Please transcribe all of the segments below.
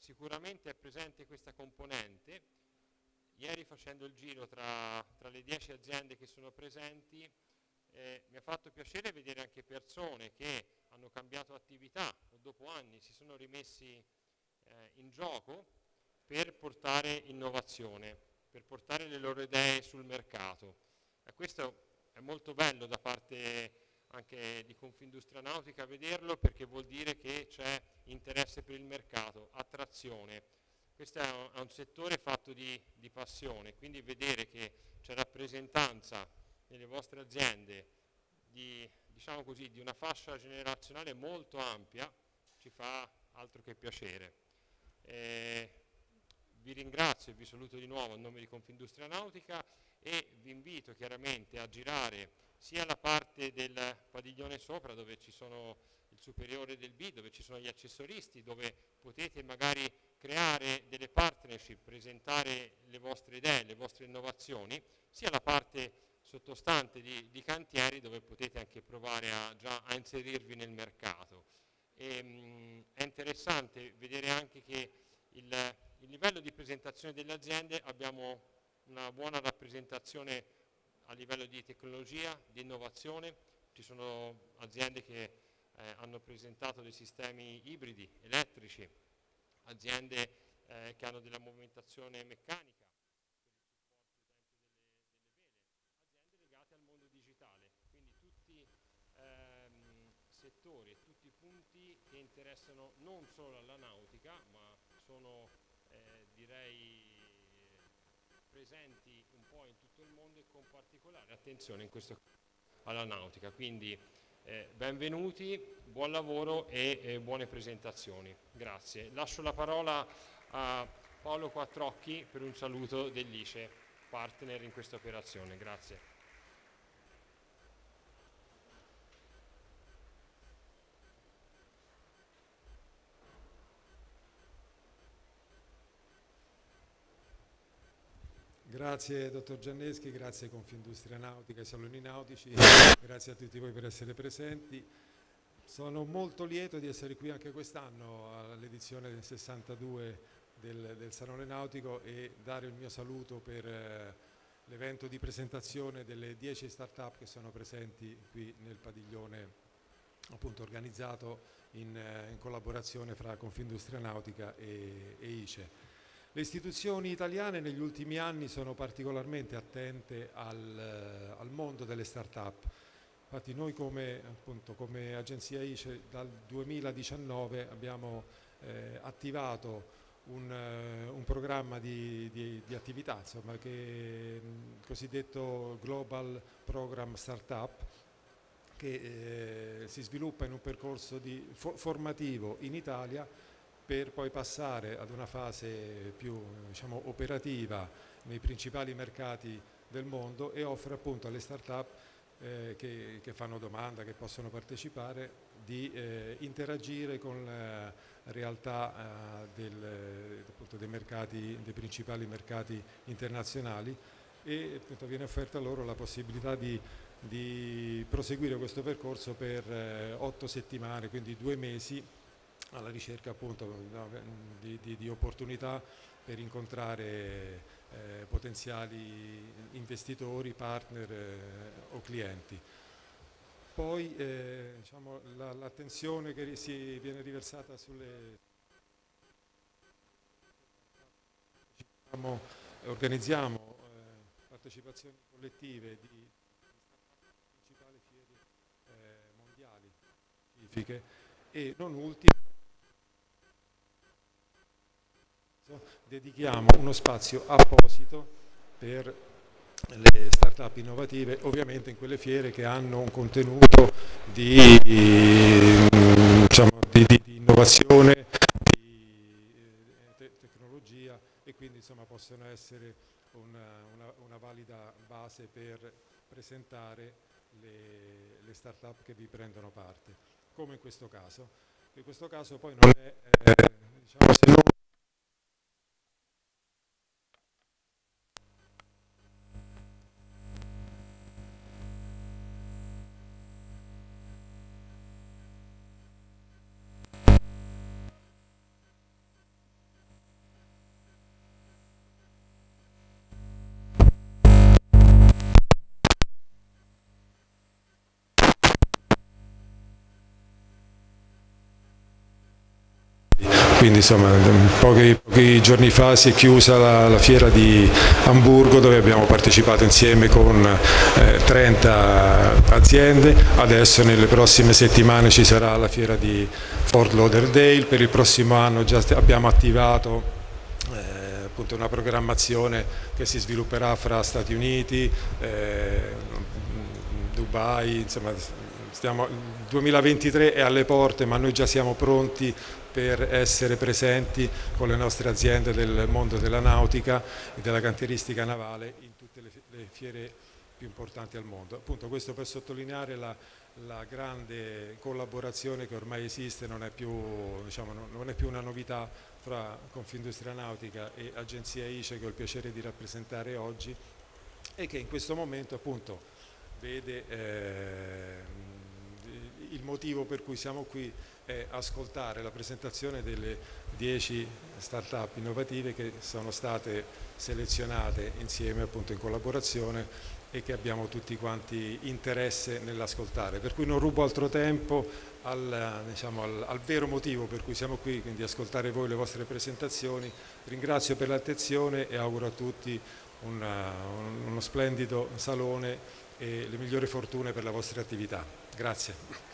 sicuramente è presente questa componente. Ieri facendo il giro tra, tra le dieci aziende che sono presenti eh, mi ha fatto piacere vedere anche persone che hanno cambiato attività o dopo anni si sono rimessi eh, in gioco per portare innovazione, per portare le loro idee sul mercato. E questo è molto bello da parte anche di Confindustria Nautica vederlo perché vuol dire che c'è interesse per il mercato, attrazione. Questo è un, è un settore fatto di, di, passione, quindi vedere che c'è rappresentanza nelle vostre aziende di, diciamo così, di una fascia generazionale molto ampia ci fa altro che piacere. Eh, vi ringrazio e vi saluto di nuovo a nome di Confindustria Nautica e vi invito chiaramente a girare sia la parte del padiglione sopra dove ci sono il superiore del B, dove ci sono gli accessoristi, dove potete magari creare delle partnership, presentare le vostre idee, le vostre innovazioni, sia la parte sottostante di, di cantieri dove potete anche provare a, già a inserirvi nel mercato. E, mh, è interessante vedere anche che il, il livello di presentazione delle aziende abbiamo una buona rappresentazione a livello di tecnologia, di innovazione, ci sono aziende che eh, hanno presentato dei sistemi ibridi, elettrici, aziende eh, che hanno della movimentazione meccanica, aziende legate al mondo digitale, quindi tutti ehm, settori e tutti i punti che interessano non solo alla nautica, ma sono eh, direi presenti tutto il mondo e con particolare attenzione in questo caso alla nautica. Quindi eh, benvenuti, buon lavoro e eh, buone presentazioni. Grazie. Lascio la parola a Paolo Quattrocchi per un saluto dell'ICE, partner in questa operazione. Grazie. Grazie dottor Gianneschi, grazie Confindustria Nautica e Saloni Nautici, grazie a tutti voi per essere presenti. Sono molto lieto di essere qui anche quest'anno all'edizione del 62 del, del, Salone Nautico e dare il mio saluto per eh, l'evento di presentazione delle 10 start-up che sono presenti qui nel padiglione appunto organizzato in, eh, in collaborazione fra Confindustria Nautica e, e ICE. Le istituzioni italiane negli ultimi anni sono particolarmente attente al, eh, al mondo delle start-up. Infatti noi come, appunto, come, agenzia ICE dal 2019 abbiamo eh, attivato un, uh, un, programma di, di, di attività, insomma, che è il cosiddetto Global Program Startup, che eh, si sviluppa in un percorso di, fo formativo in Italia per poi passare ad una fase più diciamo, operativa nei principali mercati del mondo e offre appunto alle start-up eh, che, che, fanno domanda, che possono partecipare, di eh, interagire con la realtà eh, del, appunto, dei, mercati, dei principali mercati internazionali e appunto, viene offerta loro la possibilità di, di proseguire questo percorso per eh, otto settimane, quindi due mesi alla ricerca appunto di, di, di, opportunità per incontrare eh, potenziali investitori, partner eh, o clienti. Poi eh, diciamo, l'attenzione la, che si viene riversata sulle... Diciamo, organizziamo eh, partecipazioni collettive di principali fiere eh, mondiali scientifiche e non ultimo dedichiamo uno spazio apposito per le start-up innovative, ovviamente in quelle fiere che hanno un contenuto di, diciamo, di, di, di innovazione, di eh, te tecnologia e quindi insomma, possono essere una, una, una, valida base per presentare le, le start-up che vi prendono parte, come in questo caso. In questo caso poi non è, eh, diciamo, se non quindi insomma pochi, pochi giorni fa si è chiusa la, la, fiera di Hamburgo dove abbiamo partecipato insieme con eh, 30 aziende, adesso nelle prossime settimane ci sarà la fiera di Fort Lauderdale, per il prossimo anno già abbiamo attivato appunto una programmazione che si svilupperà fra Stati Uniti, eh, Dubai, insomma stiamo, il 2023 è alle porte ma noi già siamo pronti per essere presenti con le nostre aziende del mondo della nautica e della cantieristica navale in tutte le, fiere più importanti al mondo. Appunto questo per sottolineare la, la grande collaborazione che ormai esiste, non è più, diciamo, non è più una novità fra Confindustria Nautica e Agenzia ICE che ho il piacere di rappresentare oggi e che in questo momento appunto vede eh, il motivo per cui siamo qui è ascoltare la presentazione delle 10 start-up innovative che sono state selezionate insieme appunto in collaborazione e che abbiamo tutti quanti interesse nell'ascoltare. Per cui non rubo altro tempo al, diciamo, al, al, vero motivo per cui siamo qui, quindi ascoltare voi le vostre presentazioni. Ringrazio per l'attenzione e auguro a tutti una, uno splendido salone e le migliori fortune per la vostra attività. Grazie.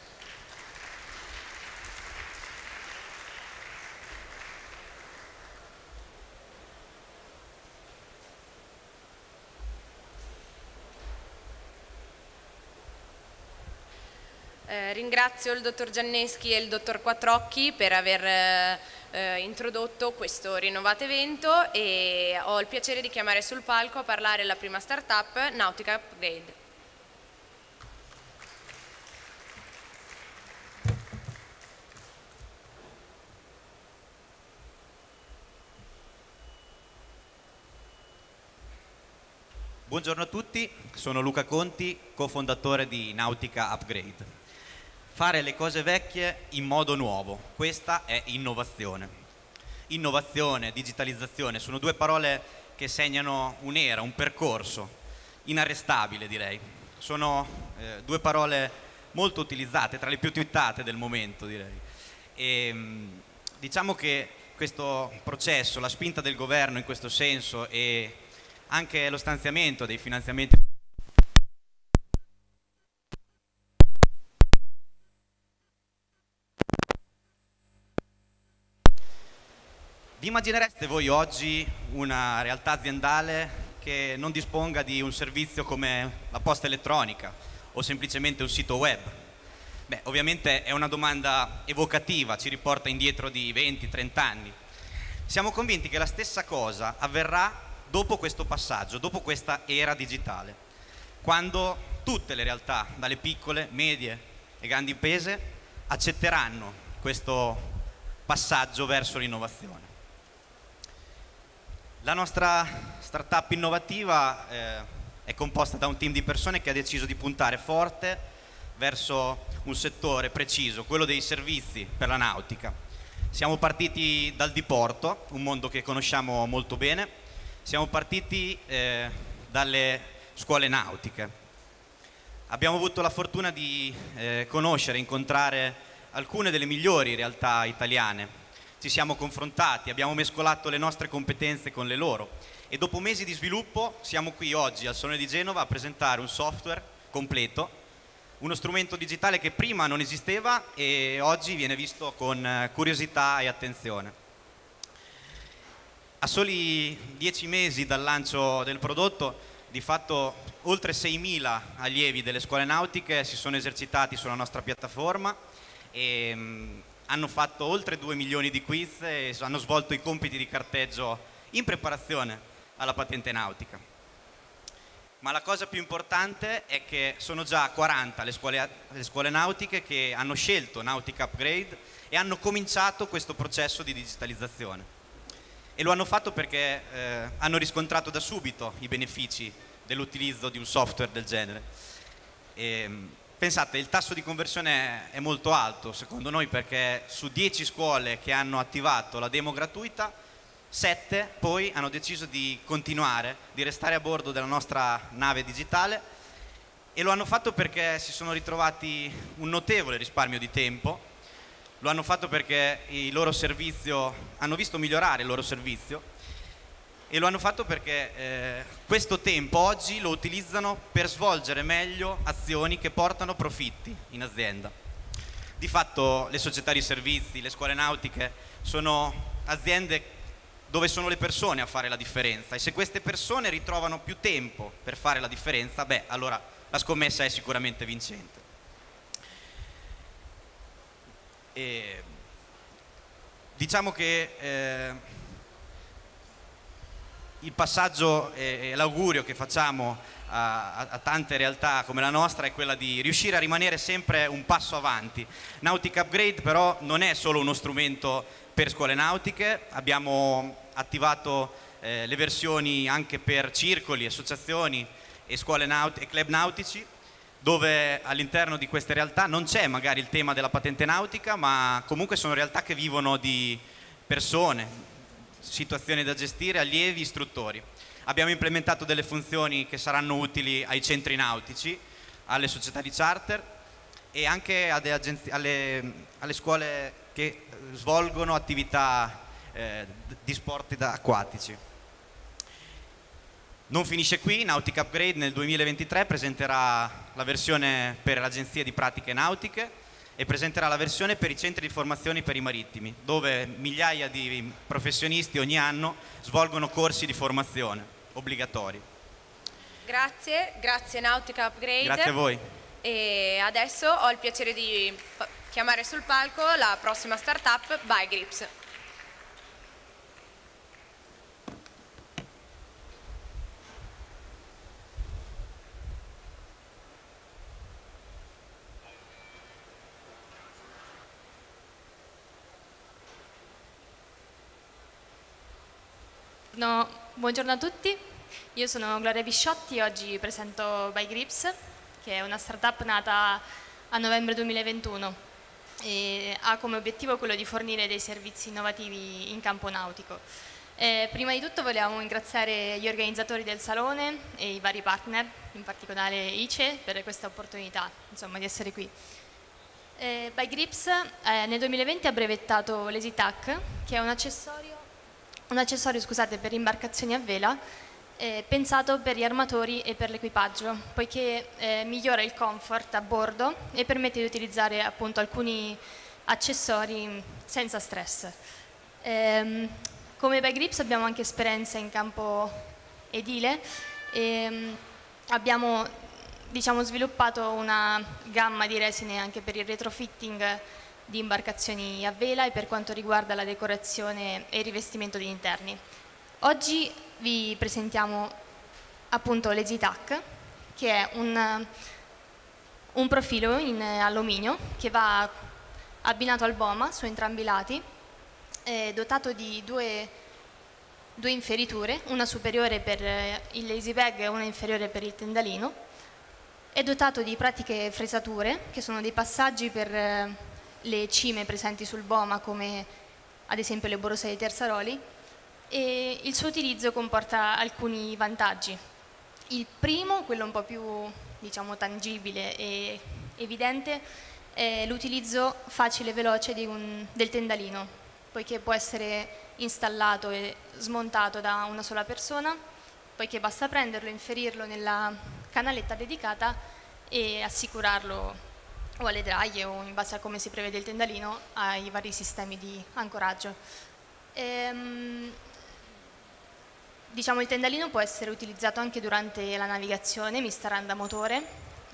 Ringrazio il dottor Gianneschi e il dottor Quattrocchi per aver eh, eh, introdotto questo rinnovato evento e ho il piacere di chiamare sul palco a parlare la prima startup Nautica Upgrade. Buongiorno a tutti, sono Luca Conti, cofondatore di Nautica Upgrade fare le cose vecchie in modo nuovo. Questa è innovazione. Innovazione, digitalizzazione sono due parole che segnano un'era, un percorso inarrestabile direi. Sono eh, due parole molto utilizzate, tra le più twittate del momento direi. E, ehm, diciamo che questo processo, la spinta del governo in questo senso e anche lo stanziamento dei finanziamenti Immaginereste voi oggi una realtà aziendale che non disponga di un servizio come la posta elettronica o semplicemente un sito web? Beh, ovviamente è una domanda evocativa, ci riporta indietro di 20-30 anni. Siamo convinti che la stessa cosa avverrà dopo questo passaggio, dopo questa era digitale, quando tutte le realtà, dalle piccole, medie e grandi imprese, accetteranno questo passaggio verso l'innovazione. La nostra startup innovativa eh, è composta da un team di persone che ha deciso di puntare forte verso un settore preciso, quello dei servizi per la nautica. Siamo partiti dal diporto, un mondo che conosciamo molto bene, siamo partiti eh, dalle scuole nautiche. Abbiamo avuto la fortuna di eh, conoscere, incontrare alcune delle migliori realtà italiane ci siamo confrontati, abbiamo mescolato le nostre competenze con le loro e dopo mesi di sviluppo siamo qui oggi al Salone di Genova a presentare un software completo, uno strumento digitale che prima non esisteva e oggi viene visto con eh, curiosità e attenzione. A soli dieci mesi dal lancio del prodotto, di fatto oltre 6.000 allievi delle scuole nautiche si sono esercitati sulla nostra piattaforma e mm, hanno fatto oltre 2 milioni di quiz e hanno svolto i compiti di carteggio in preparazione alla patente nautica. Ma la cosa più importante è che sono già 40 le scuole, le scuole nautiche che hanno scelto Nautica Upgrade e hanno cominciato questo processo di digitalizzazione. E lo hanno fatto perché eh, hanno riscontrato da subito i benefici dell'utilizzo di un software del genere. E, ehm, Pensate, il tasso di conversione è molto alto secondo noi perché su 10 scuole che hanno attivato la demo gratuita, 7 poi hanno deciso di continuare, di restare a bordo della nostra nave digitale. E lo hanno fatto perché si sono ritrovati un notevole risparmio di tempo, lo hanno fatto perché hanno visto migliorare il loro servizio e lo hanno fatto perché eh, questo tempo oggi lo utilizzano per svolgere meglio azioni che portano profitti in azienda. Di fatto le società di servizi, le scuole nautiche sono aziende dove sono le persone a fare la differenza e se queste persone ritrovano più tempo per fare la differenza, beh, allora la scommessa è sicuramente vincente. E diciamo che eh, il passaggio e l'augurio che facciamo a, a, tante realtà come la nostra è quella di riuscire a rimanere sempre un passo avanti. Nautica Upgrade però non è solo uno strumento per scuole nautiche, abbiamo attivato eh, le versioni anche per circoli, associazioni e, e club nautici dove all'interno di queste realtà non c'è magari il tema della patente nautica, ma comunque sono realtà che vivono di persone, situazioni da gestire, allievi, istruttori. Abbiamo implementato delle funzioni che saranno utili ai centri nautici, alle società di charter e anche alle, alle, scuole che svolgono attività eh, di sport acquatici. Non finisce qui, Nautica Upgrade nel 2023 presenterà la versione per agenzie di pratiche nautiche e presenterà la versione per i centri di formazione per i marittimi, dove migliaia di professionisti ogni anno svolgono corsi di formazione obbligatori. Grazie, grazie Nautica Upgrade. Grazie a voi. E adesso ho il piacere di chiamare sul palco la prossima startup ByGrips. No, buongiorno a tutti, io sono Gloria Bisciotti oggi presento By Grips, che è una startup nata a novembre 2021 e ha come obiettivo quello di fornire dei servizi innovativi in campo nautico. Eh, prima di tutto vogliamo ringraziare gli organizzatori del salone e i vari partner, in particolare ICE, per questa opportunità insomma, di essere qui. Eh, By eh, nel 2020 ha brevettato l'EasyTac, che è un accessorio un accessorio scusate, per imbarcazioni a vela eh, pensato per gli armatori e per l'equipaggio, poiché eh, migliora il comfort a bordo e permette di utilizzare appunto alcuni accessori senza stress. Eh, come by Grips abbiamo anche esperienza in campo edile e ehm, abbiamo diciamo, sviluppato una gamma di resine anche per il retrofitting di imbarcazioni a vela e per quanto riguarda la decorazione e il rivestimento degli interni. Oggi vi presentiamo appunto l'Ezitac, che è un, un profilo in alluminio che va abbinato al boma su entrambi i lati, dotato di due, due, inferiture, una superiore per il lazy bag e una inferiore per il tendalino, è dotato di pratiche fresature, che sono dei passaggi per le cime presenti sul boma come ad esempio le borosee di Terzaroli e il suo utilizzo comporta alcuni vantaggi. Il primo, quello un po' più diciamo, tangibile e evidente, è l'utilizzo facile e veloce un, del tendalino, poiché può essere installato e smontato da una sola persona, poiché basta prenderlo, inferirlo nella canaletta dedicata e assicurarlo o alle draghe o in base a come si prevede il tendalino ai vari sistemi di ancoraggio. Ehm, diciamo il tendalino può essere utilizzato anche durante la navigazione mista randa motore,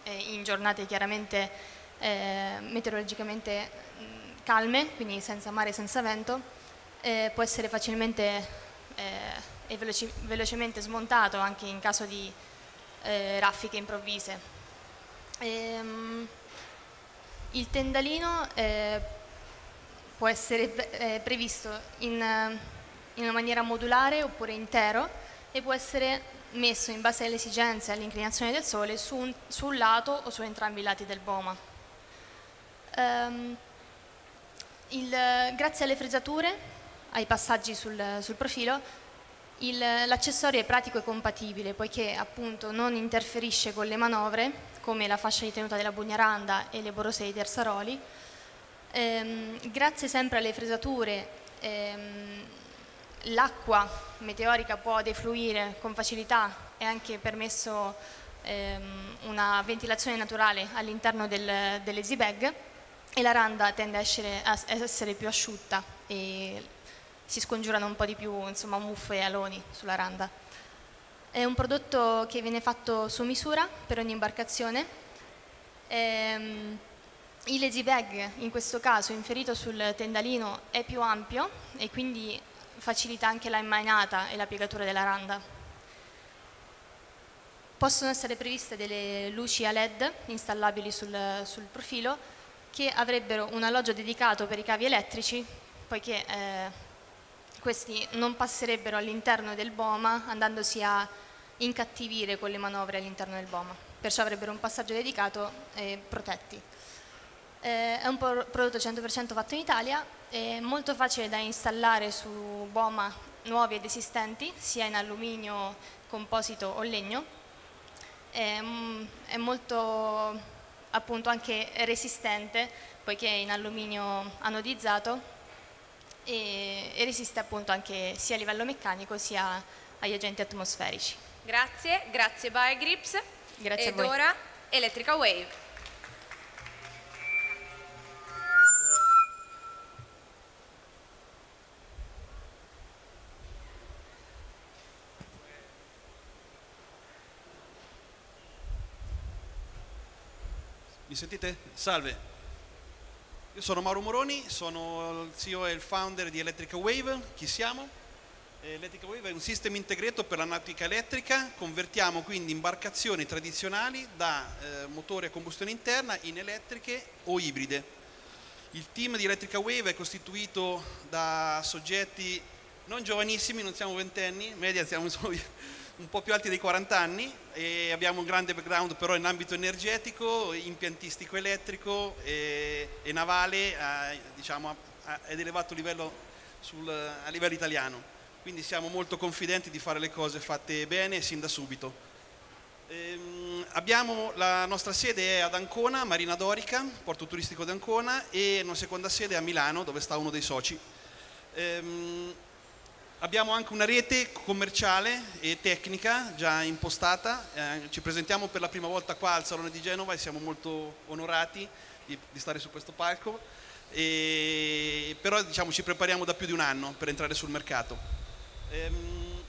eh, in giornate chiaramente eh, meteorologicamente mh, calme, quindi senza mare e senza vento, eh, può essere facilmente eh, e veloci velocemente smontato anche in caso di eh, raffiche improvvise. Ehm, il tendalino eh, può essere eh, previsto in, eh, in, una maniera modulare oppure intero e può essere messo in base alle esigenze e all'inclinazione del sole su un, su un, lato o su entrambi i lati del boma. Um, il, grazie alle fresature, ai passaggi sul, sul profilo, l'accessorio è pratico e compatibile poiché appunto non interferisce con le manovre come la fascia di tenuta della bugnaranda e le borosee di terzaroli. Ehm, grazie sempre alle fresature ehm, l'acqua meteorica può defluire con facilità e anche permesso ehm, una ventilazione naturale all'interno del, delle Z-bag e la randa tende a essere, a essere, più asciutta si scongiurano un po' di più insomma, muffe e aloni sulla randa. È un prodotto che viene fatto su misura per ogni imbarcazione. Ehm, il lazy bag in questo caso inferito sul tendalino è più ampio e quindi facilita anche la immainata e la piegatura della randa. Possono essere previste delle luci a LED installabili sul, sul profilo che avrebbero un alloggio dedicato per i cavi elettrici poiché eh, questi non passerebbero all'interno del boma andandosi a incattivire con le manovre all'interno del boma, perciò avrebbero un passaggio dedicato e protetti. Eh, è un prodotto 100% fatto in Italia, è molto facile da installare su boma nuovi ed esistenti, sia in alluminio, composito o legno. È, mm, è molto appunto anche resistente, poiché è in alluminio anodizzato e, e resiste appunto anche sia a livello meccanico sia agli agenti atmosferici. Grazie, grazie Biogrips. Grazie Ed a voi. ora Electrica Wave. Mi sentite? Salve. Io sono Mauro Moroni, sono il CEO e il founder di Electrica Wave. Chi siamo? Electrica Wave è un sistema integrato per la nautica elettrica, convertiamo quindi imbarcazioni tradizionali da eh, motore a combustione interna in elettriche o ibride. Il team di Electrica Wave è costituito da soggetti non giovanissimi, non siamo ventenni, media siamo un po' più alti dei 40 anni e abbiamo un grande background però in ambito energetico, impiantistico elettrico e, e navale a, diciamo, ad elevato livello sul, a livello italiano. Quindi siamo molto confidenti di fare le cose fatte bene sin da subito. Ehm, abbiamo la nostra sede è ad Ancona, Marina Dorica, porto turistico di Ancona e una seconda sede a Milano dove sta uno dei soci. Ehm, Abbiamo anche una rete commerciale e tecnica già impostata, eh, ci presentiamo per la prima volta qua al Salone di Genova e siamo molto onorati di, di stare su questo palco, e, però diciamo, ci prepariamo da più di un anno per entrare sul mercato. Ehm,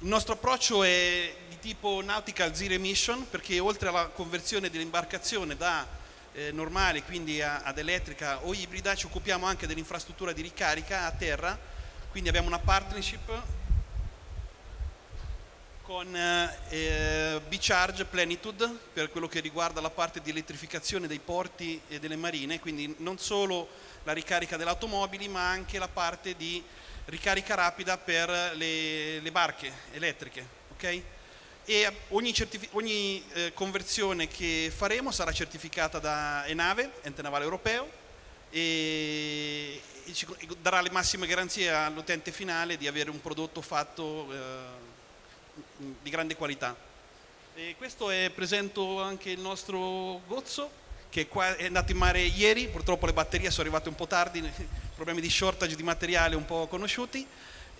il nostro approccio è di tipo nautical zero emission perché oltre alla conversione dell'imbarcazione da eh, normale, quindi a, ad elettrica o ibrida, ci occupiamo anche dell'infrastruttura di ricarica a terra quindi abbiamo una partnership con eh, B-Charge Plenitude per quello che riguarda la parte di elettrificazione dei porti e delle marine, quindi non solo la ricarica delle automobili ma anche la parte di ricarica rapida per le, le barche elettriche. Okay? E ogni, ogni eh, conversione che faremo sarà certificata da Enave, ente navale europeo, e, darà le massime garanzie all'utente finale di avere un prodotto fatto eh, di grande qualità. E questo è presento anche il nostro Gozzo che è andato in mare ieri, purtroppo le batterie sono arrivate un po' tardi, problemi di shortage di materiale un po' conosciuti.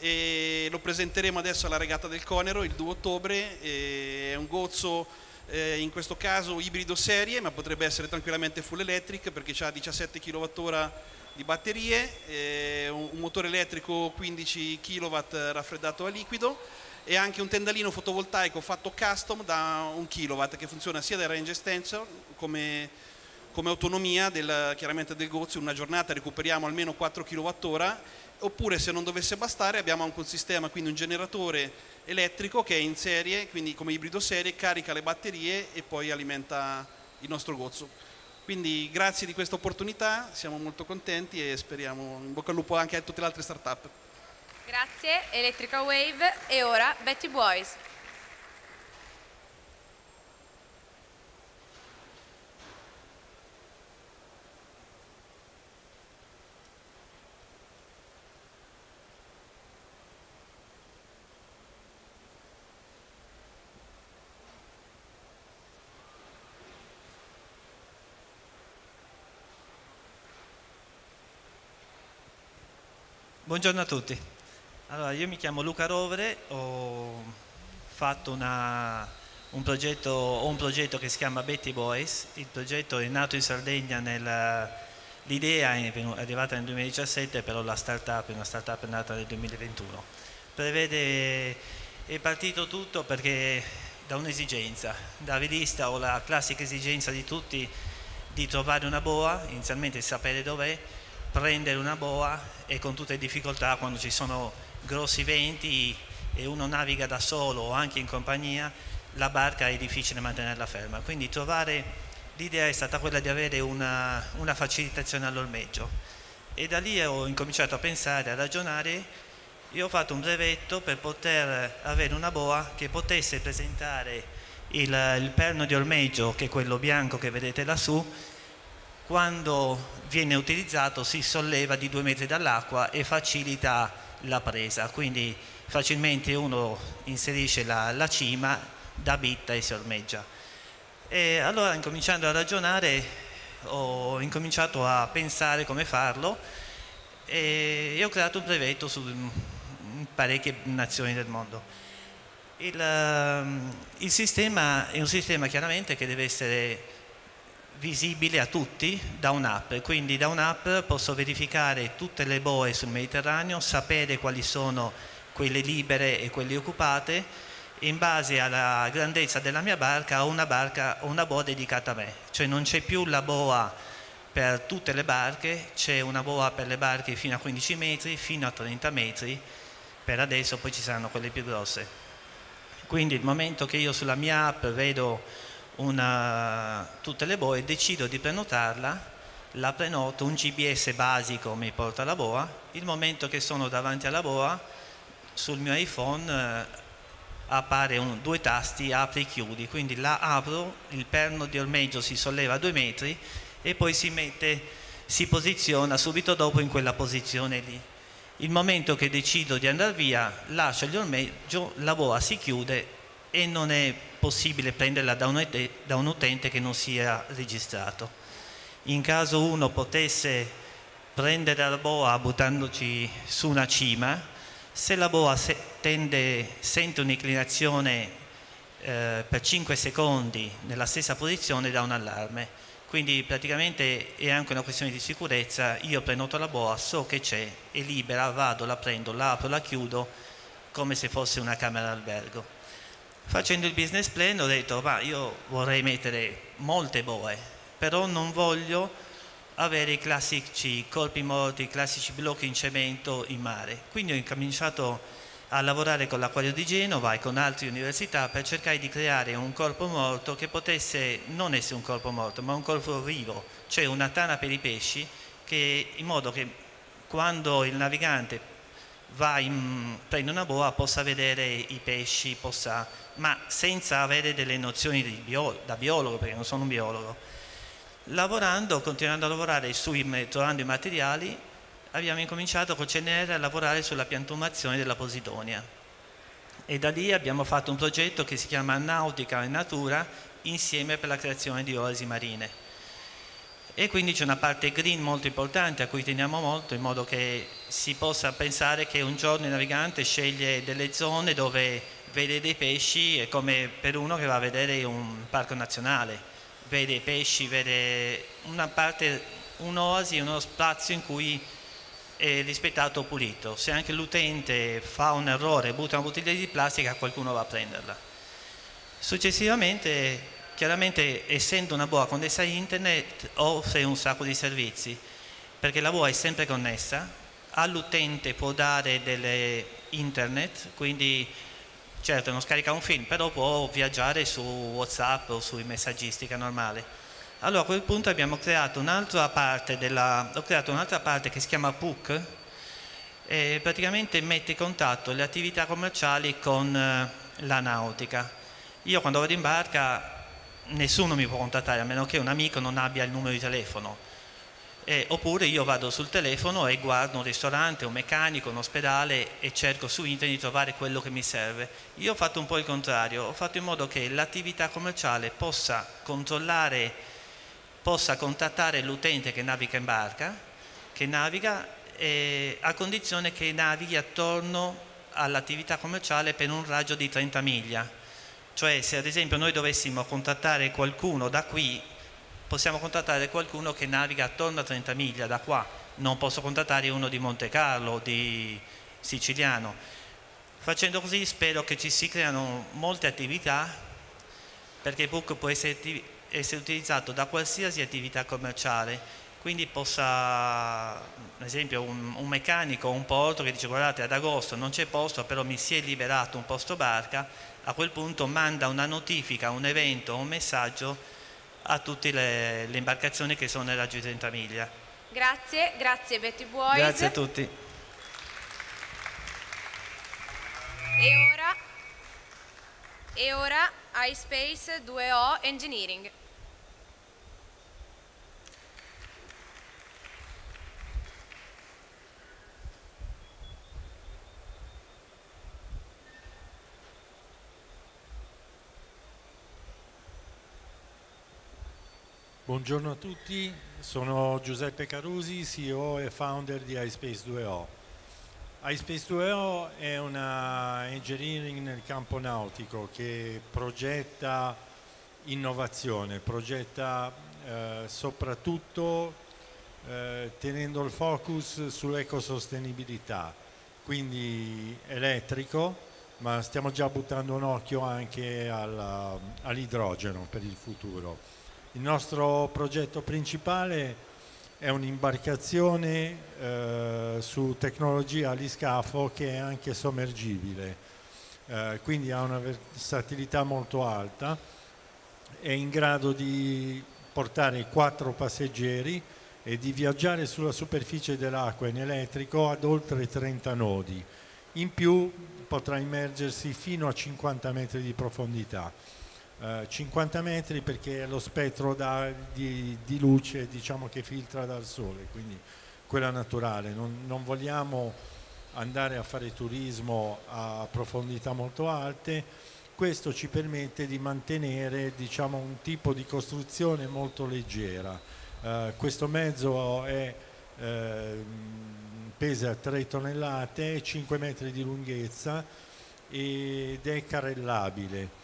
E lo presenteremo adesso alla regata del Conero il 2 ottobre, è un Gozzo eh, in questo caso ibrido serie ma potrebbe essere tranquillamente full electric perché ha 17 kWh di batterie, eh, un, motore elettrico 15 kW raffreddato a liquido e anche un tendalino fotovoltaico fatto custom da 1 kW che funziona sia da range extensor come, come autonomia del, chiaramente del Gozio, una giornata recuperiamo almeno 4 kWh oppure se non dovesse bastare abbiamo anche un sistema, quindi un generatore elettrico che è in serie, quindi come ibrido serie, carica le batterie e poi alimenta il nostro Gozzo. Quindi grazie di questa opportunità, siamo molto contenti e speriamo in bocca al lupo anche a tutte le altre start-up. Grazie Electrica Wave e ora Betty Boys. Buongiorno a tutti. Allora, io mi chiamo Luca Rovere, ho fatto una, un progetto, un progetto che si chiama Betty Boys, il progetto è nato in Sardegna, l'idea è arrivata nel 2017, però la startup è una startup nata nel 2021. Prevede, è partito tutto perché da un'esigenza, da rivista ho la classica esigenza di tutti di trovare una boa, inizialmente sapere dov'è, prendere una boa e con tutte le difficoltà quando ci sono grossi venti e uno naviga da solo o anche in compagnia, la barca è difficile mantenerla ferma. Quindi trovare l'idea è stata quella di avere una, una facilitazione all'ormeggio e da lì ho incominciato a pensare, a ragionare io ho fatto un brevetto per poter avere una boa che potesse presentare il, il perno di ormeggio, che è quello bianco che vedete lassù, quando viene utilizzato si solleva di due metri dall'acqua e facilita la presa, quindi facilmente uno inserisce la, la cima, da bitta e si ormeggia. E allora incominciando a ragionare ho incominciato a pensare come farlo e ho creato un brevetto su parecchie nazioni del mondo. Il, ehm, il, sistema è un sistema chiaramente che deve essere visibile a tutti da un'app, quindi da un'app posso verificare tutte le boe sul Mediterraneo, sapere quali sono quelle libere e quelle occupate in base alla grandezza della mia barca ho una, barca, ho una boa dedicata a me, cioè non c'è più la boa per tutte le barche, c'è una boa per le barche fino a 15 metri, fino a 30 metri, per adesso poi ci saranno quelle più grosse. Quindi il momento che io sulla mia app vedo una, tutte le boe, decido di prenotarla, la prenoto, un GPS basico mi porta la boa, il momento che sono davanti alla boa, sul mio iPhone eh, appare un, due tasti apri e chiudi, quindi la apro, il perno di ormeggio si solleva a due metri e poi si mette, si posiziona subito dopo in quella posizione lì. Il momento che decido di andare via lascio gli ormeggio, la boa si chiude e non è possibile prenderla da un, da un utente che non sia registrato. In caso uno potesse prendere la boa buttandoci su una cima, se la boa se tende, sente un'inclinazione eh, per 5 secondi nella stessa posizione dà un allarme quindi praticamente è anche una questione di sicurezza, io prenoto la boa, so che c'è, è libera, vado, la prendo, la apro, la chiudo come se fosse una camera d'albergo. Facendo il business plan ho detto, ma io vorrei mettere molte boe, però non voglio avere i classici colpi morti, i classici blocchi in cemento in mare. Quindi ho incominciato a lavorare con l'Acquario di Genova e con altre università per cercare di creare un corpo morto che potesse non essere un corpo morto, ma un corpo vivo, cioè una tana per i pesci, che, in modo che quando il navigante va in, prende una boa possa vedere i pesci, possa, ma senza avere delle nozioni bio, da biologo, perché non sono un biologo. Lavorando, continuando a lavorare sui, trovando i materiali, abbiamo incominciato col CNR a lavorare sulla piantumazione della Posidonia e da lì abbiamo fatto un progetto che si chiama Nautica e Natura insieme per la creazione di oasi marine. E quindi c'è una parte green molto importante a cui teniamo molto in modo che si possa pensare che un giorno il navigante sceglie delle zone dove vede dei pesci, è come per uno che va a vedere un parco nazionale, vede i pesci, vede una parte, un'oasi, uno spazio in cui è rispettato pulito. Se anche l'utente fa un errore, butta una bottiglia di plastica, qualcuno va a prenderla. Successivamente, chiaramente essendo una boa connessa a internet, offre un sacco di servizi, perché la boa è sempre connessa, all'utente può dare delle internet, quindi certo non scarica un film, però può viaggiare su WhatsApp o sui messaggistica normale allora a quel punto abbiamo creato un'altra parte, della, ho creato un'altra parte che si chiama PUC e praticamente mette in contatto le attività commerciali con eh, la nautica. Io quando vado in barca nessuno mi può contattare a meno che un amico non abbia il numero di telefono. Eh, oppure io vado sul telefono e guardo un ristorante, un meccanico, un ospedale e cerco su internet di trovare quello che mi serve. Io ho fatto un po' il contrario, ho fatto in modo che l'attività commerciale possa controllare possa contattare l'utente che naviga in barca, che naviga eh, a condizione che navighi attorno all'attività commerciale per un raggio di 30 miglia. Cioè se ad esempio noi dovessimo contattare qualcuno da qui, possiamo contattare qualcuno che naviga attorno a 30 miglia da qua, non posso contattare uno di Monte Carlo, di Siciliano. Facendo così spero che ci si creano molte attività perché book può essere, essere utilizzato da qualsiasi attività commerciale quindi possa, ad esempio un, un meccanico o un porto che dice guardate ad agosto non c'è posto però mi si è liberato un posto barca, a quel punto manda una notifica, un evento, un messaggio a tutte le, le imbarcazioni che sono nel raggio di 30 miglia. Grazie, grazie Betty Boys. Grazie a tutti. E ora, e ora iSpace 2O Engineering. Buongiorno a tutti, sono Giuseppe Carusi, CEO e founder di iSpace 2O. iSpace 2O è una engineering nel campo nautico che progetta innovazione, progetta eh, soprattutto eh, tenendo il focus sull'ecosostenibilità, quindi elettrico, ma stiamo già buttando un occhio anche all'idrogeno per il futuro. Il nostro progetto principale è un'imbarcazione eh, su tecnologia aliscafo che è anche sommergibile, eh, quindi ha una versatilità molto alta, è in grado di portare quattro passeggeri e di viaggiare sulla superficie dell'acqua in elettrico ad oltre 30 nodi. In più potrà immergersi fino a 50 metri di profondità. 50 eh, metri perché è lo spettro da, di, di, luce diciamo, che filtra dal sole, quindi quella naturale. Non, non, vogliamo andare a fare turismo a profondità molto alte, questo ci permette di mantenere diciamo, un tipo di costruzione molto leggera. Uh, questo mezzo è, uh, pesa 3 tonnellate, 5 metri di lunghezza ed è carrellabile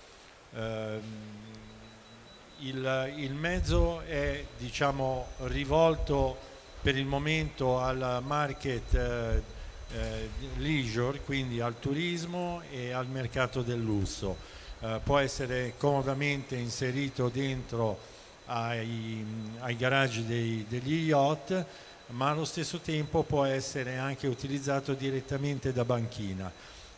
il, il, mezzo è diciamo, rivolto per il momento al market eh, eh, leisure, quindi al turismo e al mercato del lusso. Eh, può essere comodamente inserito dentro ai, ai garage dei, degli yacht, ma allo stesso tempo può essere anche utilizzato direttamente da banchina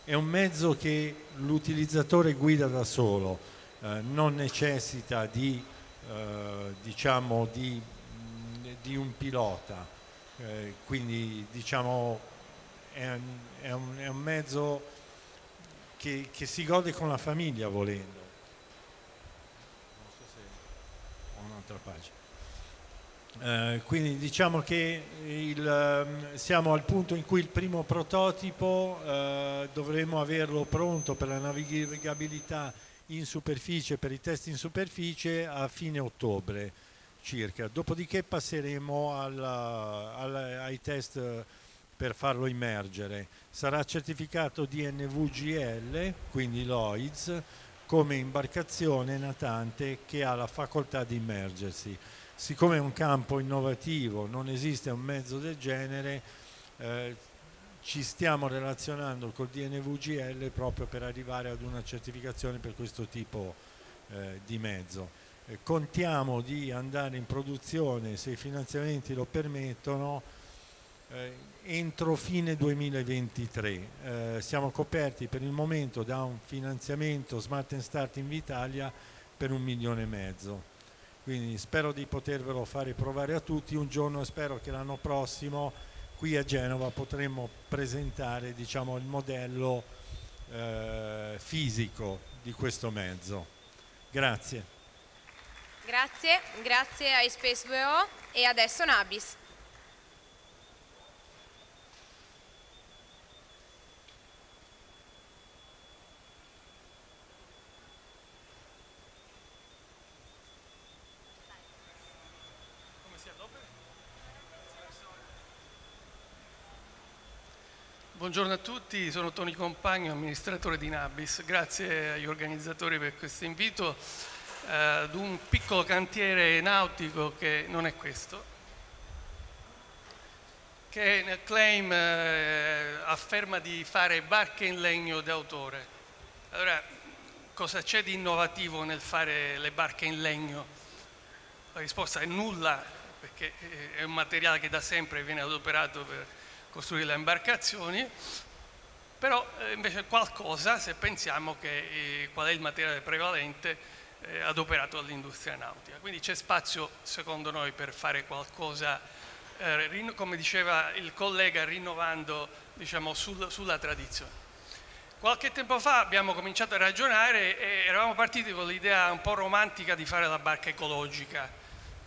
è un mezzo che l'utilizzatore guida da solo, eh, non necessita di, eh, diciamo di, di, un pilota, eh, quindi diciamo è è un, è un mezzo che, che, si gode con la famiglia volendo. Non so se ho un'altra pagina. Eh, quindi diciamo che il, ehm, siamo al punto in cui il primo prototipo eh, dovremo averlo pronto per la navigabilità in superficie, per i test in superficie a fine ottobre circa. Dopodiché passeremo alla, alla, ai test per farlo immergere. Sarà certificato DNVGL, quindi Lloyds, come imbarcazione natante che ha la facoltà di immergersi siccome è un campo innovativo, non esiste un mezzo del genere, eh, ci stiamo relazionando col DNVGL proprio per arrivare ad una certificazione per questo tipo eh, di mezzo. Eh, contiamo di andare in produzione, se i finanziamenti lo permettono, eh, entro fine 2023. Eh, siamo coperti per il momento da un finanziamento Smart and Start in Vitalia per un milione e mezzo quindi spero di potervelo fare provare a tutti un giorno spero che l'anno prossimo qui a Genova potremo presentare diciamo, il modello eh, fisico di questo mezzo. Grazie. Grazie grazie a Space 2O e adesso Nabis Buongiorno a tutti, sono Tony Compagno, amministratore di Nabis. Grazie agli organizzatori per questo invito eh, ad un piccolo cantiere nautico che non è questo, che nel claim eh, afferma di fare barche in legno d'autore. Allora, cosa c'è di innovativo nel fare le barche in legno? La risposta è nulla, perché è un materiale che da sempre viene adoperato per costruire le imbarcazioni, però eh, invece qualcosa se pensiamo che eh, qual è il materiale prevalente eh, adoperato dall'industria nautica. Quindi c'è spazio secondo noi per fare qualcosa, eh, come diceva il collega, rinnovando diciamo, sul, sulla tradizione. Qualche tempo fa abbiamo cominciato a ragionare e eravamo partiti con l'idea un po' romantica di fare la barca ecologica,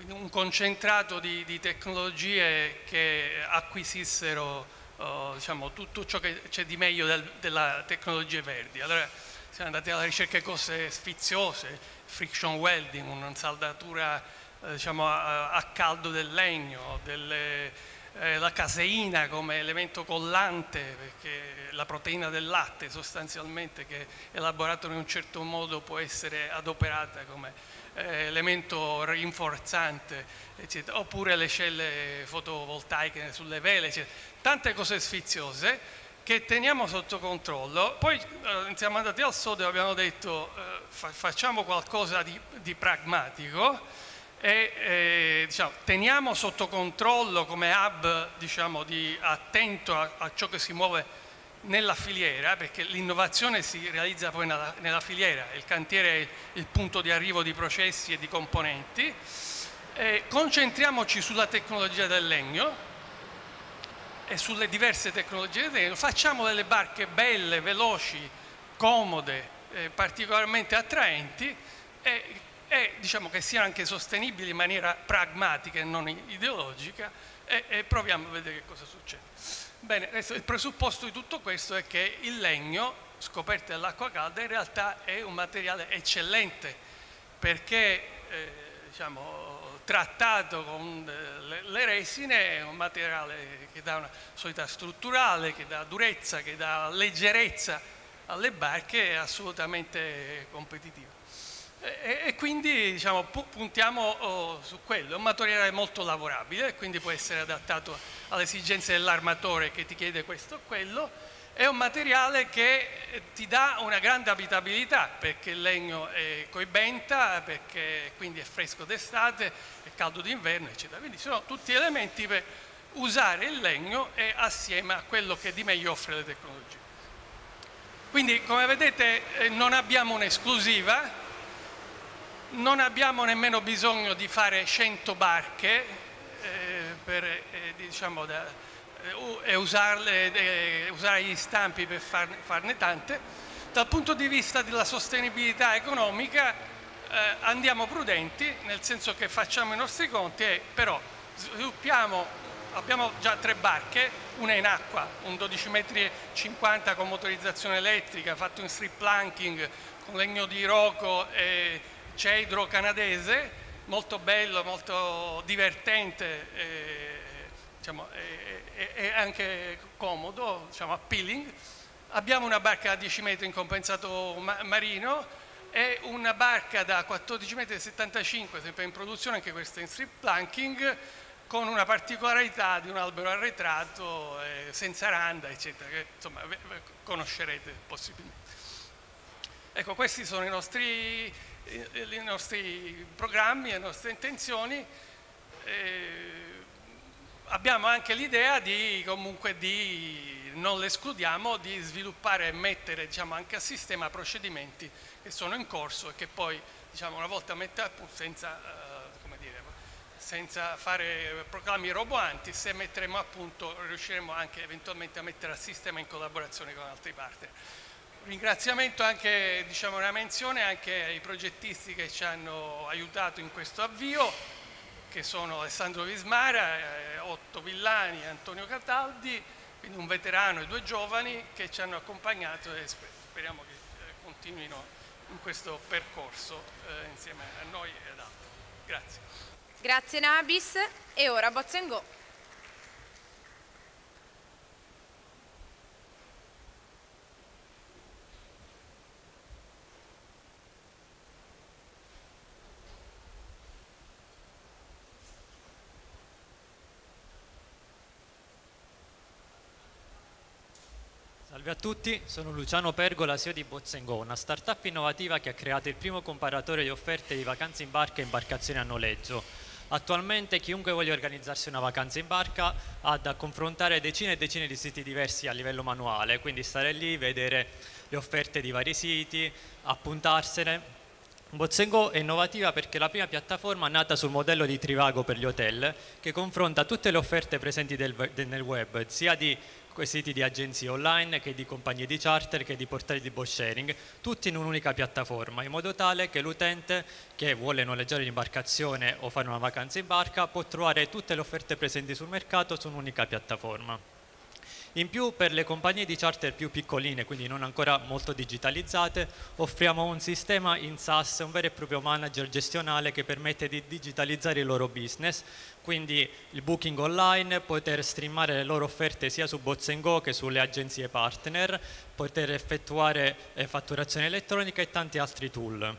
un concentrato di, di tecnologie che acquisissero oh, diciamo, tutto ciò che c'è di meglio del, della tecnologie verdi. Allora siamo andati alla ricerca di cose sfiziose, friction welding, una saldatura eh, diciamo, a, a, caldo del legno, delle, eh, la caseina come elemento collante, perché la proteina del latte sostanzialmente che elaborata in un certo modo può essere adoperata come eh, elemento rinforzante, eccetera. oppure le celle fotovoltaiche sulle vele, eccetera. tante cose sfiziose che teniamo sotto controllo. Poi eh, siamo andati al sodo e abbiamo detto eh, fa facciamo qualcosa di, di pragmatico e eh, diciamo, teniamo sotto controllo come hub diciamo, di, attento a, a ciò che si muove nella filiera, perché l'innovazione si realizza poi nella, nella, filiera, il cantiere è il punto di arrivo di processi e di componenti, eh, concentriamoci sulla tecnologia del legno e sulle diverse tecnologie del legno, facciamo delle barche belle, veloci, comode, eh, particolarmente attraenti e, e, diciamo che siano anche sostenibili in maniera pragmatica e non ideologica e, e proviamo a vedere che cosa succede. Bene, il presupposto di tutto questo è che il legno, scoperto dall'acqua calda, in realtà è un materiale eccellente perché eh, diciamo, trattato con le, le, resine è un materiale che dà una solidità strutturale, che dà durezza, che dà leggerezza alle barche e assolutamente competitivo. E, e quindi diciamo, puntiamo oh, su quello, è un materiale molto lavorabile quindi può essere adattato alle esigenze dell'armatore che ti chiede questo o quello, è un materiale che ti dà una grande abitabilità perché il legno è coibenta, perché quindi è fresco d'estate, è caldo d'inverno, eccetera. Quindi sono tutti elementi per usare il legno e assieme a quello che di meglio offre le tecnologie. Quindi come vedete eh, non abbiamo un'esclusiva, non abbiamo nemmeno bisogno di fare 100 barche eh, per, eh, diciamo, da, eh, usarle, eh, usare gli stampi per farne, farne, tante. Dal punto di vista della sostenibilità economica eh, andiamo prudenti, nel senso che facciamo i nostri conti e però sviluppiamo, abbiamo già tre barche, una in acqua, un 12 metri e 50 con motorizzazione elettrica, fatto in strip planking, con legno di roco e cedro canadese, molto bello, molto divertente e, diciamo, anche comodo, diciamo, appealing. Abbiamo una barca da 10 metri in compensato marino e una barca da 14 metri 75, sempre in produzione, anche questa in strip planking, con una particolarità di un albero arretrato, eh, senza randa, eccetera, che insomma conoscerete possibilmente. Ecco, questi sono i nostri i nostri programmi, le nostre intenzioni. Eh, abbiamo anche l'idea di, comunque, di, non le escludiamo, di sviluppare e mettere diciamo, anche a sistema procedimenti che sono in corso e che poi diciamo, una volta mette a punto senza, dire, senza fare proclami roboanti, se metteremo a punto riusciremo anche eventualmente a mettere a sistema in collaborazione con altri partner ringraziamento anche, diciamo una menzione anche ai progettisti che ci hanno aiutato in questo avvio, che sono Alessandro Vismara, eh, Otto Villani Antonio Cataldi, quindi un veterano e due giovani che ci hanno accompagnato e speriamo che eh, continuino in questo percorso eh, insieme a noi e ad altri. Grazie. Grazie Nabis e ora Bozzengo. Salve a tutti, sono Luciano Pergola, CEO di Bozzengo, una startup innovativa che ha creato il primo comparatore di offerte di vacanze in barca e imbarcazioni a noleggio. Attualmente chiunque voglia organizzarsi una vacanza in barca ha da confrontare decine e decine di siti diversi a livello manuale, quindi stare lì, vedere le offerte di vari siti, appuntarsene. Bozzengo è innovativa perché è la prima piattaforma nata sul modello di Trivago per gli hotel che confronta tutte le offerte presenti del, nel web, sia di siti di agenzie online che di compagnie di charter che di portali di boat sharing, tutti in un'unica piattaforma, in modo tale che l'utente che vuole noleggiare un'imbarcazione o fare una vacanza in barca può trovare tutte le offerte presenti sul mercato su un'unica piattaforma. In più per le compagnie di charter più piccoline, quindi non ancora molto digitalizzate, offriamo un sistema in SaaS, un vero e proprio manager gestionale che permette di digitalizzare il loro business, quindi il booking online, poter streamare le loro offerte sia su Bots Go che sulle agenzie partner, poter effettuare eh, fatturazione elettronica e tanti altri tool.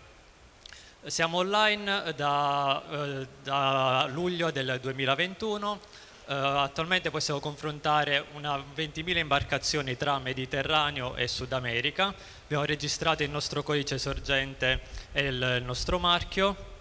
Siamo online da, eh, da luglio del 2021, Uh, attualmente possiamo confrontare una 20.000 imbarcazioni tra Mediterraneo e Sud America. Abbiamo registrato il nostro codice sorgente e il nostro marchio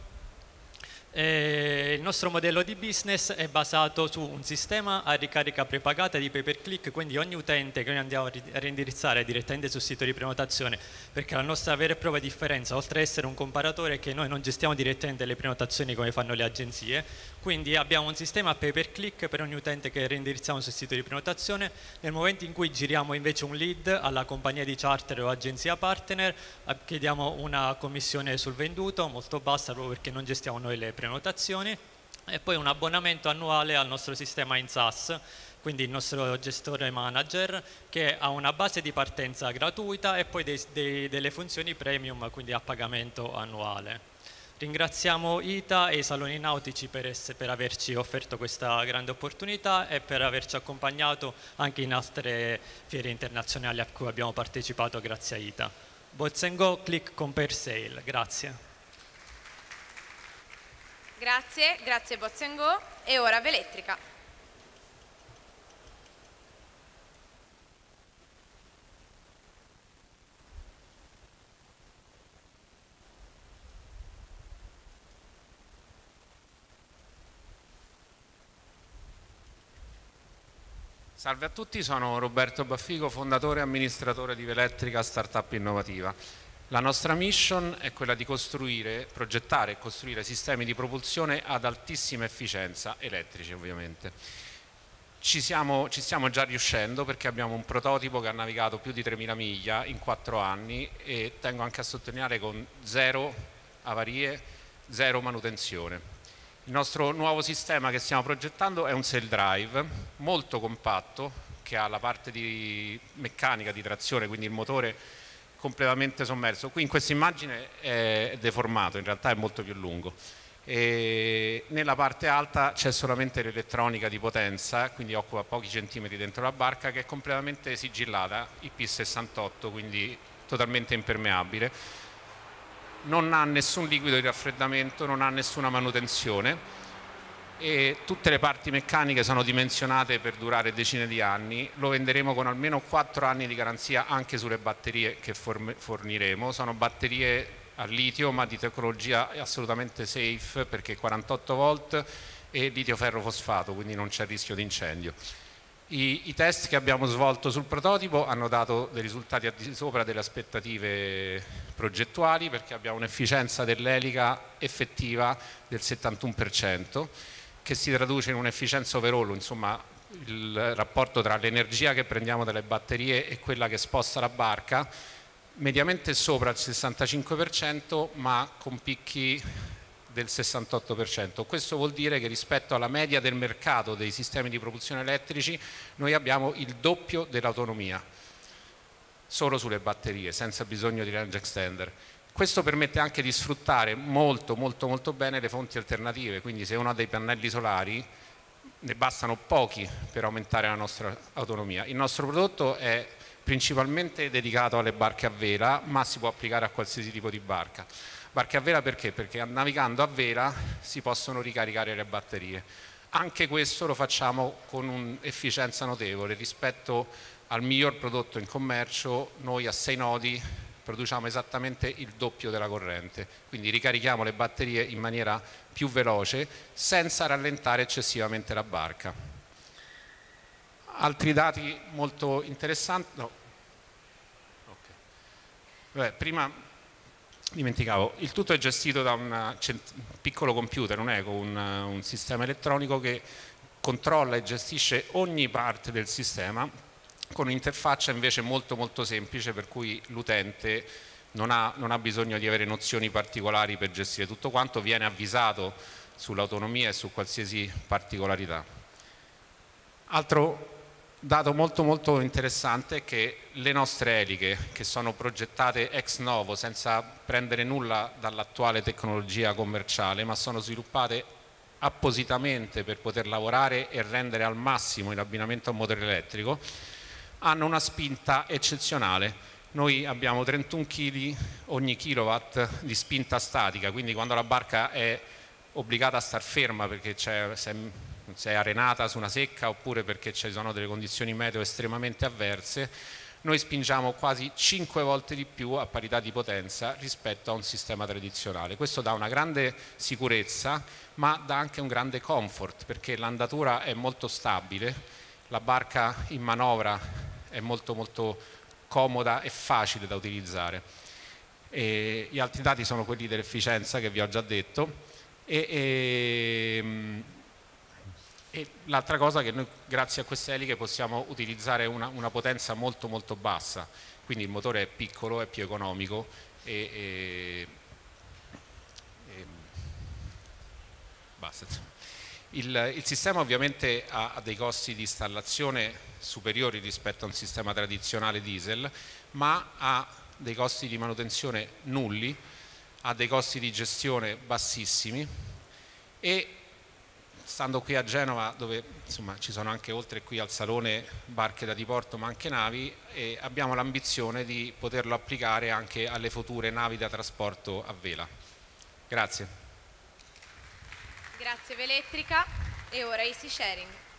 eh, il nostro modello di business è basato su un sistema a ricarica prepagata di pay per click, quindi ogni utente che noi andiamo a reindirizzare direttamente sul sito di prenotazione, perché la nostra vera e propria differenza, oltre ad essere un comparatore, è che noi non gestiamo direttamente le prenotazioni come fanno le agenzie, quindi abbiamo un sistema pay per click per ogni utente che reindirizziamo sul sito di prenotazione, nel momento in cui giriamo invece un lead alla compagnia di charter o agenzia partner, eh, chiediamo una commissione sul venduto molto bassa proprio perché non gestiamo noi le prenotazioni e poi un abbonamento annuale al nostro sistema in SaaS, quindi il nostro gestore manager che ha una base di partenza gratuita e poi dei, dei, delle funzioni premium, quindi a pagamento annuale. Ringraziamo ITA e i Saloni Nautici per, essere, per, averci offerto questa grande opportunità e per averci accompagnato anche in altre fiere internazionali a cui abbiamo partecipato grazie a ITA. Bots Go, click compare sale. Grazie. Grazie, grazie Bozzengo e ora Velettrica. Salve a tutti, sono Roberto Baffico, fondatore e amministratore di Velettrica Startup Innovativa. La nostra mission è quella di costruire, progettare e costruire sistemi di propulsione ad altissima efficienza, elettrici ovviamente. Ci, siamo, ci stiamo già riuscendo perché abbiamo un prototipo che ha navigato più di 3.000 miglia in 4 anni e tengo anche a sottolineare con zero avarie, zero manutenzione. Il nostro nuovo sistema che stiamo progettando è un cell drive molto compatto che ha la parte di meccanica di trazione, quindi il motore completamente sommerso. Qui in questa immagine è deformato, in realtà è molto più lungo. E nella parte alta c'è solamente l'elettronica di potenza, quindi occupa pochi centimetri dentro la barca, che è completamente sigillata, IP68, quindi totalmente impermeabile. Non ha nessun liquido di raffreddamento, non ha nessuna manutenzione e tutte le parti meccaniche sono dimensionate per durare decine di anni, lo venderemo con almeno 4 anni di garanzia anche sulle batterie che forniremo, sono batterie a litio ma di tecnologia assolutamente safe perché 48 volt e litio ferro fosfato quindi non c'è rischio di incendio. I, I, test che abbiamo svolto sul prototipo hanno dato dei risultati al di sopra delle aspettative progettuali perché abbiamo un'efficienza dell'elica effettiva del 71% che si traduce in un'efficienza overall, insomma il rapporto tra l'energia che prendiamo dalle batterie e quella che sposta la barca, mediamente sopra il 65% ma con picchi del 68%. Questo vuol dire che rispetto alla media del mercato dei sistemi di propulsione elettrici noi abbiamo il doppio dell'autonomia solo sulle batterie, senza bisogno di range extender. Questo permette anche di sfruttare molto molto molto bene le fonti alternative, quindi se uno ha dei pannelli solari ne bastano pochi per aumentare la nostra autonomia. Il nostro prodotto è principalmente dedicato alle barche a vela, ma si può applicare a qualsiasi tipo di barca. Barche a vela perché? Perché navigando a vela si possono ricaricare le batterie. Anche questo lo facciamo con un'efficienza notevole rispetto al miglior prodotto in commercio, noi a 6 nodi produciamo esattamente il doppio della corrente, quindi ricarichiamo le batterie in maniera più veloce senza rallentare eccessivamente la barca. Altri dati molto interessanti, no. okay. Beh, prima dimenticavo, il tutto è gestito da un piccolo computer, un eco, un, un sistema elettronico che controlla e gestisce ogni parte del sistema con un'interfaccia invece molto molto semplice per cui l'utente non non ha, bisogno di avere nozioni particolari per gestire tutto quanto, viene avvisato sull'autonomia e su qualsiasi particolarità. Altro dato molto molto interessante è che le nostre eliche che sono progettate ex novo senza prendere nulla dall'attuale tecnologia commerciale ma sono sviluppate appositamente per poter lavorare e rendere al massimo in abbinamento a motore elettrico hanno una spinta eccezionale. Noi abbiamo 31 kg ogni kilowatt di spinta statica, quindi quando la barca è obbligata a star ferma perché c'è, è arenata su una secca oppure perché ci sono delle condizioni meteo estremamente avverse, noi spingiamo quasi 5 volte di più a parità di potenza rispetto a un sistema tradizionale. Questo dà una grande sicurezza ma dà anche un grande comfort perché l'andatura è molto stabile, la barca in manovra è molto molto comoda e facile da utilizzare. E gli altri dati sono quelli dell'efficienza che vi ho già detto e, e, e l'altra cosa è che noi grazie a queste eliche possiamo utilizzare una, una, potenza molto molto bassa, quindi il motore è piccolo, è più economico e, e basta. Il, il sistema ovviamente ha, ha dei costi di installazione superiori rispetto a un sistema tradizionale diesel, ma ha dei costi di manutenzione nulli, ha dei costi di gestione bassissimi e stando qui a Genova dove insomma, ci sono anche oltre qui al salone barche da diporto ma anche navi abbiamo l'ambizione di poterlo applicare anche alle future navi da trasporto a vela. Grazie. Grazie Velettrica e ora Easy Sharing.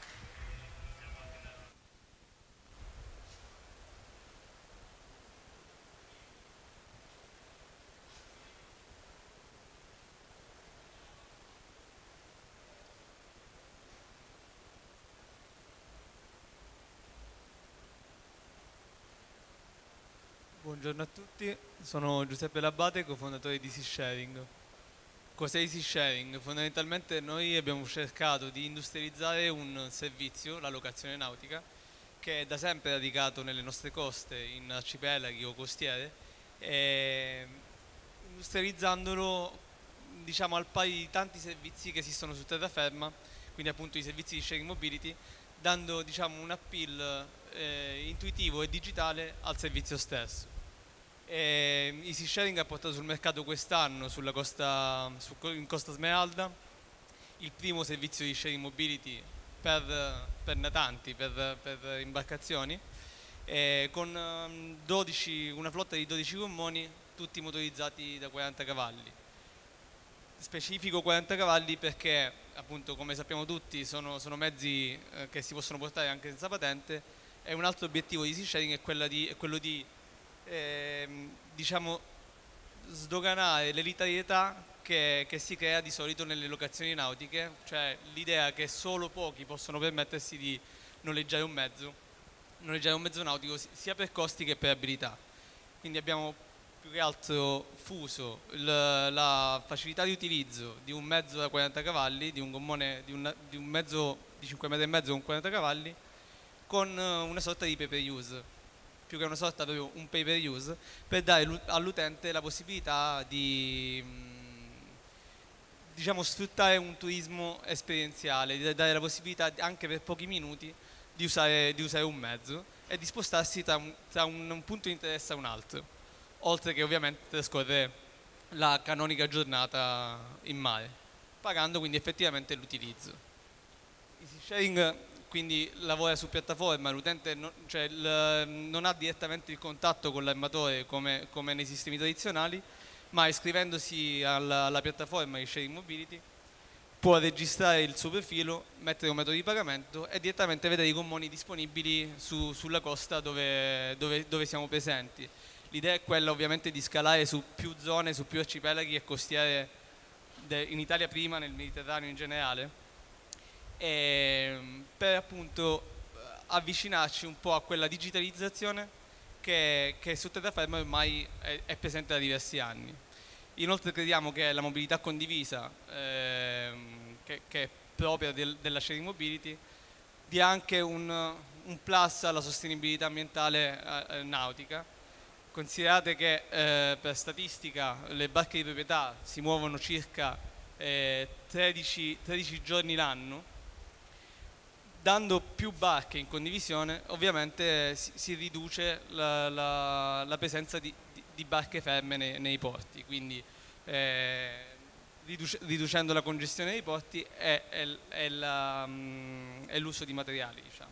Buongiorno a tutti, sono Giuseppe Labate, cofondatore di Easy Sharing. Cos'è Easy Sharing? Fondamentalmente noi abbiamo cercato di industrializzare un servizio, la locazione nautica, che è da sempre radicato nelle nostre coste, in arcipelaghi o costiere, e industrializzandolo diciamo, al pari di tanti servizi che esistono su terraferma, quindi appunto i servizi di sharing mobility, dando diciamo, un appeal eh, intuitivo e digitale al servizio stesso. E Easy Sharing ha portato sul mercato quest'anno costa, su, in Costa Smeralda il primo servizio di sharing mobility per, per natanti, per, per imbarcazioni, con 12, um, una flotta di 12 gommoni, tutti motorizzati da 40 cavalli. Specifico 40 cavalli perché, appunto, come sappiamo tutti, sono, sono mezzi eh, che si possono portare anche senza patente e un altro obiettivo di Easy Sharing è, di, è quello di ehm, diciamo, sdoganare l'elitarietà che, che, si crea di solito nelle locazioni nautiche, cioè l'idea che solo pochi possono permettersi di noleggiare un mezzo, noleggiare un mezzo nautico sia per costi che per abilità. Quindi abbiamo più che altro fuso il, la facilità di utilizzo di un mezzo da 40 cavalli, di un, gommone, di un, di un mezzo di 5 metri con 40 cavalli, con una sorta di pay per use più che una sorta di un pay per use, per dare all'utente la possibilità di mm, diciamo, sfruttare un turismo esperienziale, di dare la possibilità anche per pochi minuti di usare, di usare un mezzo e di spostarsi tra un, tra un punto di interesse a un altro, oltre che ovviamente trascorrere la canonica giornata in mare, pagando quindi effettivamente l'utilizzo. Easy sharing quindi lavora su piattaforma, l'utente non, cioè, non, ha direttamente il contatto con l'armatore come, come, nei sistemi tradizionali, ma iscrivendosi alla, alla piattaforma di Sharing Mobility può registrare il suo profilo, mettere un metodo di pagamento e direttamente vedere i gommoni disponibili su, sulla costa dove, dove, dove siamo presenti. L'idea è quella ovviamente di scalare su più zone, su più arcipelaghi e costiere in Italia prima, nel Mediterraneo in generale, e per appunto avvicinarci un po' a quella digitalizzazione che, che su terraferma ormai è, è presente da diversi anni. Inoltre crediamo che la mobilità condivisa, ehm, che, che, è propria del, della sharing mobility, dia anche un, un plus alla sostenibilità ambientale eh, nautica. Considerate che eh, per statistica le barche di proprietà si muovono circa eh, 13, 13 giorni l'anno, dando più barche in condivisione ovviamente si, si riduce la, la, la presenza di, di barche ferme nei, nei porti, quindi eh, riduce, riducendo la congestione dei porti e, e, e l'uso di materiali. Diciamo.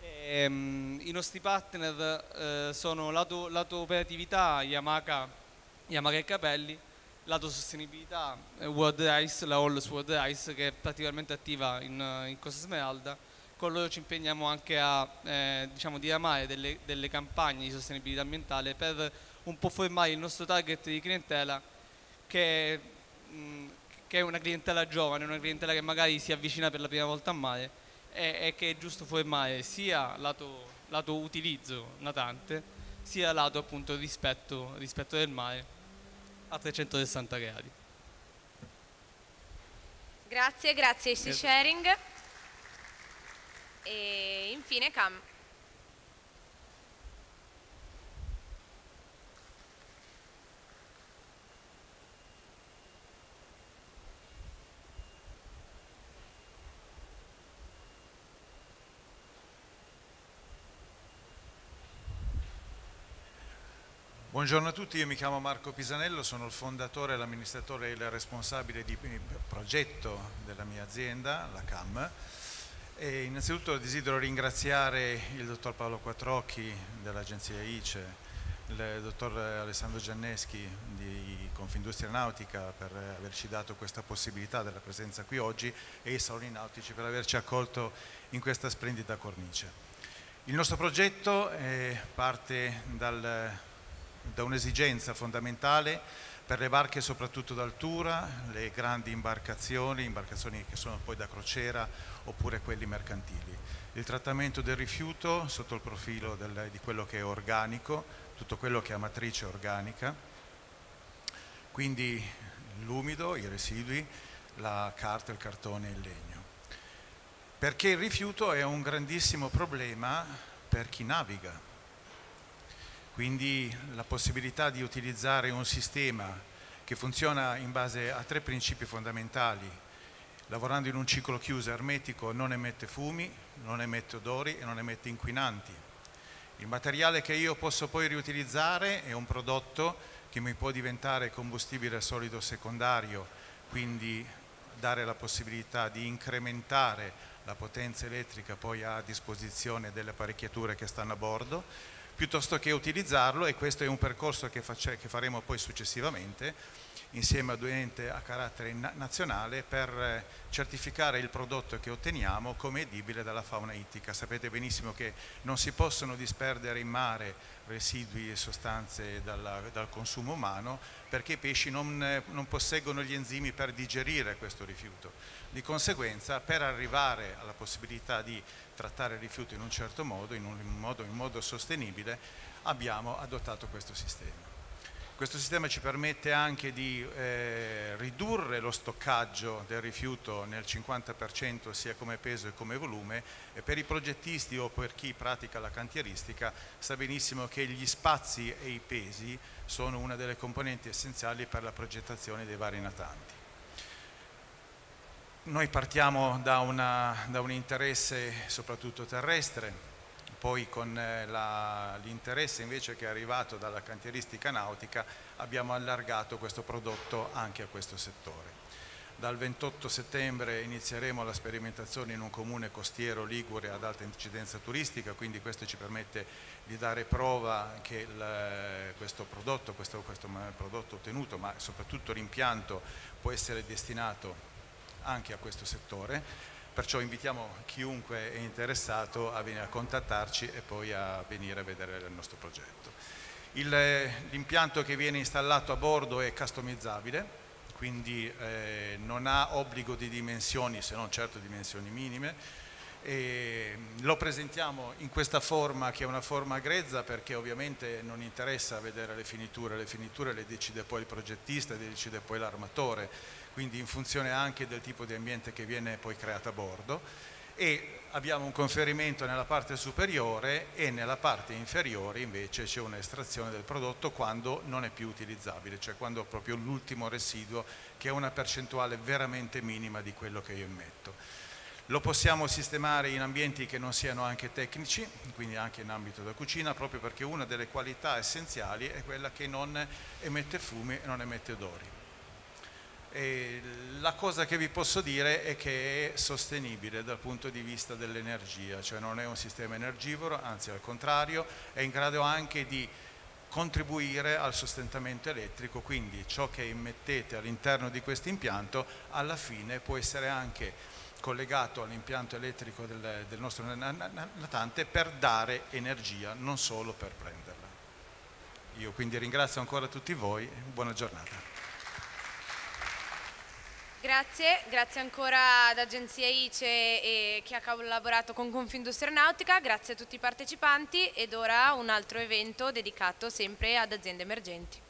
E, um, I nostri partner eh, sono lato, lato operatività Yamaha, Yamaha e Capelli, lato sostenibilità eh, World Rice, la Hollos World Rice che è particolarmente attiva in, in Costa Smeralda. Con loro ci impegniamo anche a eh, diciamo, diramare delle, delle, campagne di sostenibilità ambientale per un po' formare il nostro target di clientela che, mh, che, è una clientela giovane, una clientela che magari si avvicina per la prima volta a mare e, e che è giusto formare sia lato, lato utilizzo natante sia lato appunto rispetto, rispetto del mare a 360 gradi. Grazie, grazie Sea Sharing. E infine Cam. Buongiorno a tutti, io mi chiamo Marco Pisanello, sono il fondatore, l'amministratore e il responsabile di progetto della mia azienda, la CAM. E innanzitutto desidero ringraziare il dottor Paolo Quattrocchi dell'agenzia ICE, il dottor Alessandro Gianneschi di Confindustria Nautica per averci dato questa possibilità della presenza qui oggi e i Saloni Nautici per averci accolto in questa splendida cornice. Il nostro progetto parte dal, da un'esigenza fondamentale per le barche soprattutto d'altura, le grandi imbarcazioni, imbarcazioni che sono poi da crociera oppure quelli mercantili. Il trattamento del rifiuto sotto il profilo del, di quello che è organico, tutto quello che ha matrice organica, quindi l'umido, i residui, la carta, il cartone e il legno. Perché il rifiuto è un grandissimo problema per chi naviga, quindi la possibilità di utilizzare un sistema che funziona in base a tre principi fondamentali, lavorando in un ciclo chiuso ermetico non emette fumi, non emette odori e non emette inquinanti. Il materiale che io posso poi riutilizzare è un prodotto che mi può diventare combustibile solido secondario, quindi dare la possibilità di incrementare la potenza elettrica poi a disposizione delle apparecchiature che stanno a bordo piuttosto che utilizzarlo e questo è un percorso che, che faremo poi successivamente insieme ad un ente a carattere nazionale per eh, certificare il prodotto che otteniamo come edibile dalla fauna ittica. Sapete benissimo che non si possono disperdere in mare residui e sostanze dalla, dal consumo umano perché i pesci non, non posseggono gli enzimi per digerire questo rifiuto. Di conseguenza per arrivare alla possibilità di trattare il rifiuto in un certo modo, in un modo, in modo sostenibile, abbiamo adottato questo sistema. Questo sistema ci permette anche di eh, ridurre lo stoccaggio del rifiuto nel 50% sia come peso e come volume e per i progettisti o per chi pratica la cantieristica sa benissimo che gli spazi e i pesi sono una delle componenti essenziali per la progettazione dei vari natanti. Noi partiamo da, una, da un interesse soprattutto terrestre, poi con eh, l'interesse invece che è arrivato dalla cantieristica nautica abbiamo allargato questo prodotto anche a questo settore. Dal 28 settembre inizieremo la sperimentazione in un comune costiero ligure ad alta incidenza turistica, quindi questo ci permette di dare prova che il, questo, prodotto, questo, questo prodotto ottenuto, ma soprattutto l'impianto può essere destinato anche a questo settore perciò invitiamo chiunque è interessato a venire a contattarci e poi a venire a vedere il nostro progetto. L'impianto che viene installato a bordo è customizzabile, quindi eh, non ha obbligo di dimensioni se non certo dimensioni minime. E lo presentiamo in questa forma che è una forma grezza perché ovviamente non interessa vedere le finiture, le finiture le decide poi il progettista, le decide poi l'armatore quindi in funzione anche del tipo di ambiente che viene poi creato a bordo e abbiamo un conferimento nella parte superiore e nella parte inferiore invece c'è un'estrazione del prodotto quando non è più utilizzabile, cioè quando ho proprio l'ultimo residuo che è una percentuale veramente minima di quello che io emetto. Lo possiamo sistemare in ambienti che non siano anche tecnici, quindi anche in ambito da cucina, proprio perché una delle qualità essenziali è quella che non emette fumi e non emette odori. E la cosa che vi posso dire è che è sostenibile dal punto di vista dell'energia, cioè non è un sistema energivoro, anzi al contrario, è in grado anche di contribuire al sostentamento elettrico, quindi ciò che immettete all'interno di questo impianto alla fine può essere anche collegato all'impianto elettrico del, del nostro natante per dare energia, non solo per prenderla. Io quindi ringrazio ancora tutti voi, buona giornata. Grazie, grazie ancora ad Agenzia ICE e chi ha collaborato con Confindustria Nautica, grazie a tutti i partecipanti ed ora un altro evento dedicato sempre ad aziende emergenti.